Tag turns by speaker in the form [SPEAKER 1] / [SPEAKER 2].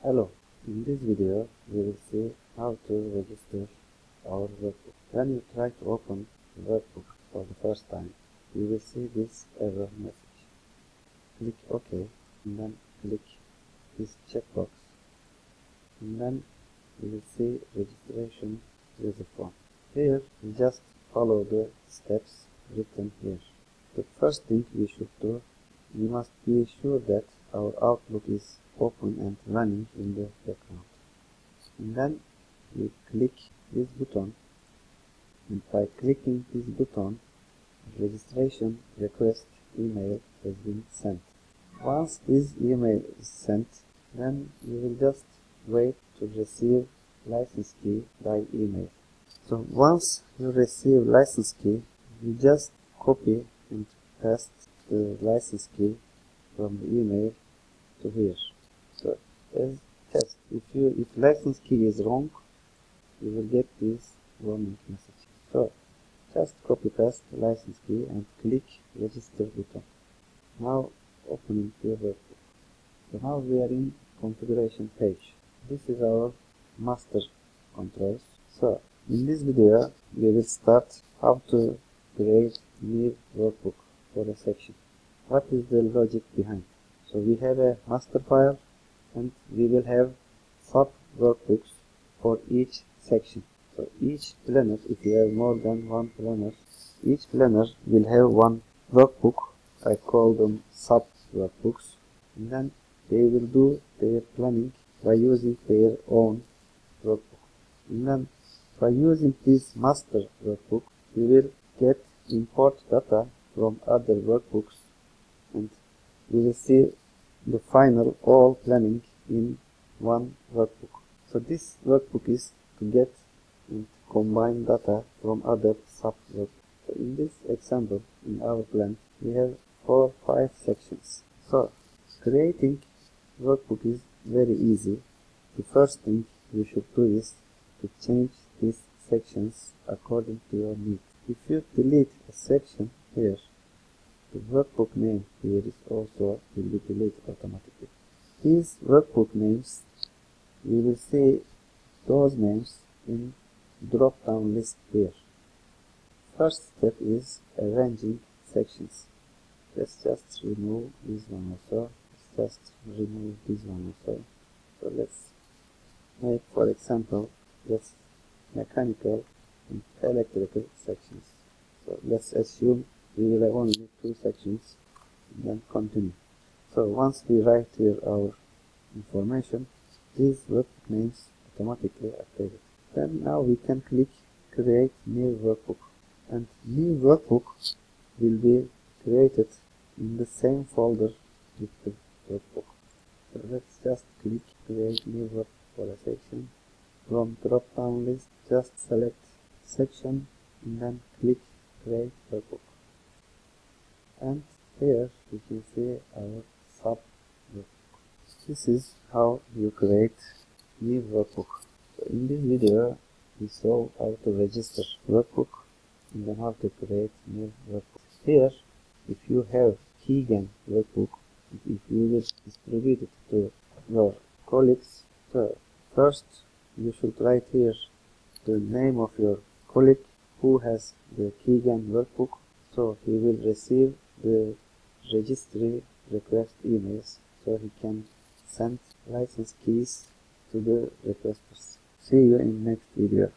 [SPEAKER 1] Hello, in this video we will see how to register our workbook. When you try to open workbook for the first time, you will see this error message. Click OK and then click this checkbox and then you will see registration user form. Here you just follow the steps written here. The first thing we should do, we must be sure that our Outlook is open and running in the background. And then you click this button and by clicking this button registration request email has been sent. Once this email is sent then you will just wait to receive license key by email. So once you receive license key you just copy and paste the license key from the email to here. As test, if you if license key is wrong, you will get this warning message. So just copy paste license key and click register button. Now opening your workbook. So now we are in configuration page. This is our master controls. So in this video we will start how to create new workbook for a section. What is the logic behind? So we have a master file and we will have sub workbooks for each section. So each planner, if you have more than one planner, each planner will have one workbook. I call them sub workbooks. And then they will do their planning by using their own workbook. And then by using this master workbook, we will get import data from other workbooks and we will see the final all planning in one workbook. So this workbook is to get and combine data from other sub workbooks. So in this example, in our plan, we have four, five sections. So creating workbook is very easy. The first thing you should do is to change these sections according to your needs. If you delete a section here, the workbook name here is also will be deleted automatically. These workbook names, we will see those names in drop down list here. First step is arranging sections. Let's just remove this one also. Let's just remove this one also. So let's make for example let's mechanical and electrical sections. So let's assume we will have only two sections and then continue. So once we write here our information, these workbook names automatically updated. Then now we can click create new workbook and new workbook will be created in the same folder with the workbook. So let's just click create new workbook for a section. From drop down list just select section and then click create workbook and here you can see our. This is how you create new workbook. In this video we saw how to register workbook and then how to create new workbook. Here if you have keygen workbook if you will distribute it to your colleagues so first you should write here the name of your colleague who has the keygen workbook so he will receive the registry request emails so he can send license keys to the requesters. See you in next video.